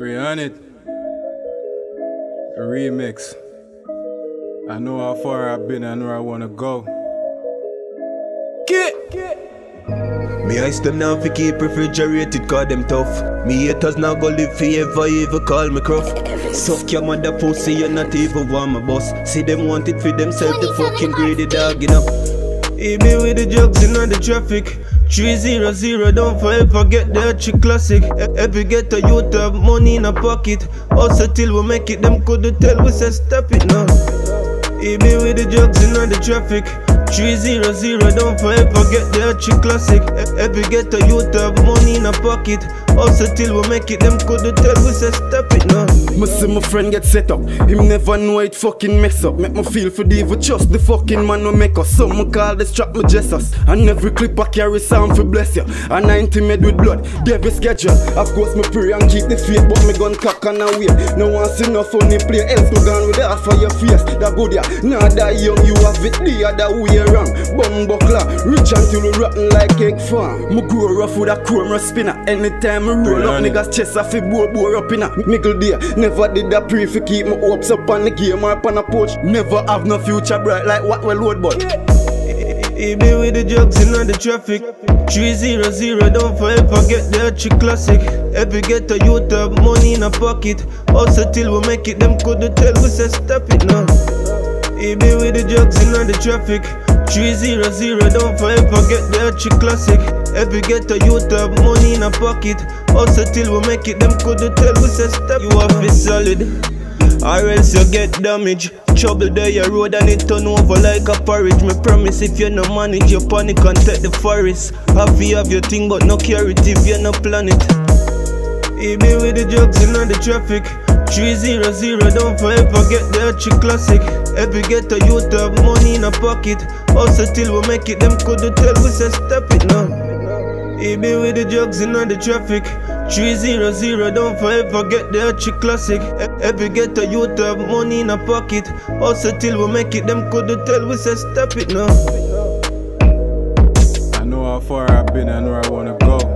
300 a remix. I know how far I've been, I know I wanna go. Get, get. Me ice them now for keep refrigerated cause them tough. Me haters now go live forever even call me gruff. Suck your mother pussy you're not even want my boss. See them want it for themselves the fucking greedy dog you know. He be with the jugs in on the traffic 300, don't forever get the chick Klasick. Every get a youth have money in a pocket. Also till we make it them could tell we say stop it now. He be with the jugs in the traffic. 300, don't forever get the chick Klasick. Every get a youth have money in a pocket. Also till we make it them could tell we say stop it now Me see my friend get set up. Him never know it fucking mess up. Make me feel for the Trust the fucking man who make us. Some me call the strap me Jesus. And every clip I carry sound for bless you And I intimate with blood. Devil schedule Of course me pray and keep the faith But me gun cock and wait No one see no funny play Else. Me gone with half of your face. That good ya. Now that young you have it. The other way around Bum buckler. Rich until we rotten like egg farm. Me grow rough with a chrome spinner. Anytime me roll up niggas chest I fi bore bore up in a middle day Never did a pray fi keep my hopes up on the game or up on a porch Never have no future bright like what we load but He be with the jugs in the traffic. 300, don't forever get the chick Klasick. Every get a youth have money in a pocket. Also till we make it them could tell we say stop it now He be with the jugs in the traffic 300, don't forever get the chick Klasick. Every get a youth have money in a pocket. Also till we make it them could tell we say stop You have it solid. Or else you get damage Trouble there your road and it turn over like a porridge. Me promise if you no manage you panic and take the forest. Happy have your thing but no care it if you no plan it. He be with the jugs in all the traffic Three zero zero, don't forget get the chick Klasick. Every ghetto youth have money in a pocket. Also till we make it, them couldn't tell we said stop it now. He be with the drugs in the traffic. Three zero zero, don't forget get the chick Klasick. Every ghetto youth have money in a pocket. Also till we make it, them couldn't tell we said stop it now. I know how far I've been, I know I wanna go.